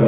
रा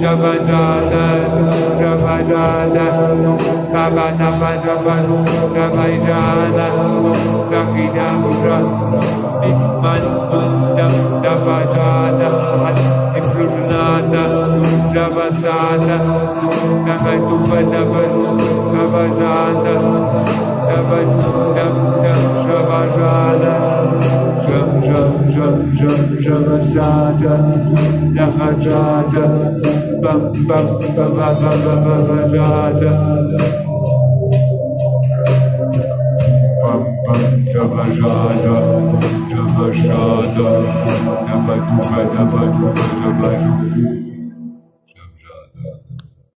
Jabajada, Jabajada, Rabana, Rabanu, Rabajada, Rakida, Ikman, Dam, Dabajada, Ikrunada, Rabasada, Nakatuba, Dabanu, Rabajada, Dabanu, Dam, Dam, Rabajada, Jam, Jam, Jam, Jam, Jam, Jam, Jam, Jam, Mahajada Bhavajada Javajada Javashada Nabatuba Nabatuba Nabatuba